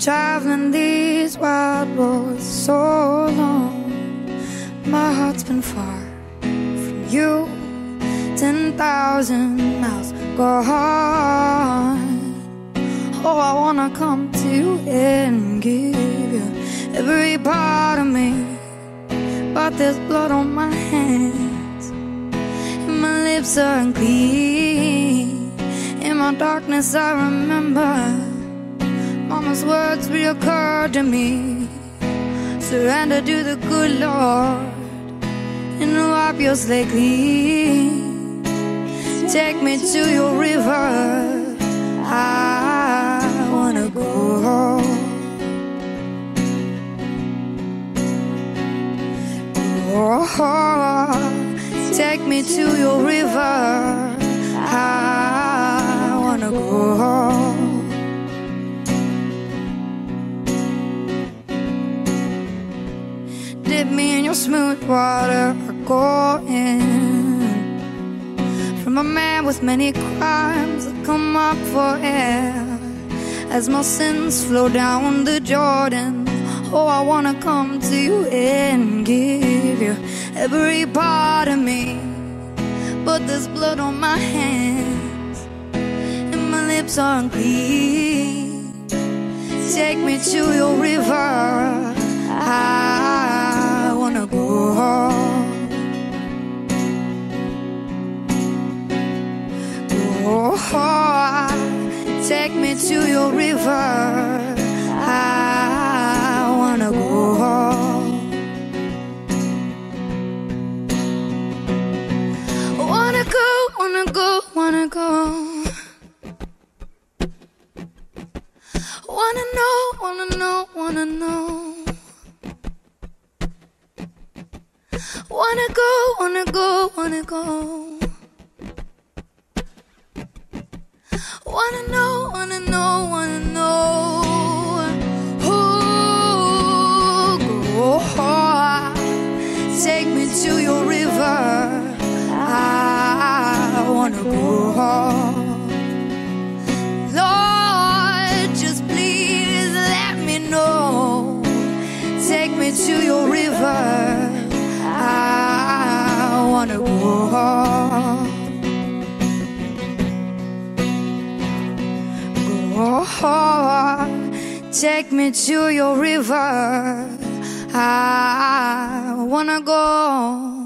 Traveling these wild roads so long, my heart's been far from you. Ten thousand miles gone. Oh, I wanna come to you and give you every part of me. But there's blood on my hands, and my lips are unclean. In my darkness, I remember Mama's words reoccurred to me. Surrender to the good Lord and wipe your slate clean. Take me to your river. I wanna go. Oh, take me to your river. Dip me in your smooth water, go in. From a man with many crimes that come up for air. As my sins flow down the Jordan, oh, I wanna come to you and give you every part of me. But there's blood on my hands, and my lips are unclean. Take me to your river. I. Oh, take me to your river. I wanna go. Wanna go, wanna go, wanna go. Wanna know, wanna know, wanna know. Wanna go, wanna go, wanna go. Wanna know, wanna know, wanna know. Ooh, go. Take me to your river. I wanna go. Lord, just please let me know. Take me to your river. I wanna go. Oh, take me to your river. I wanna go.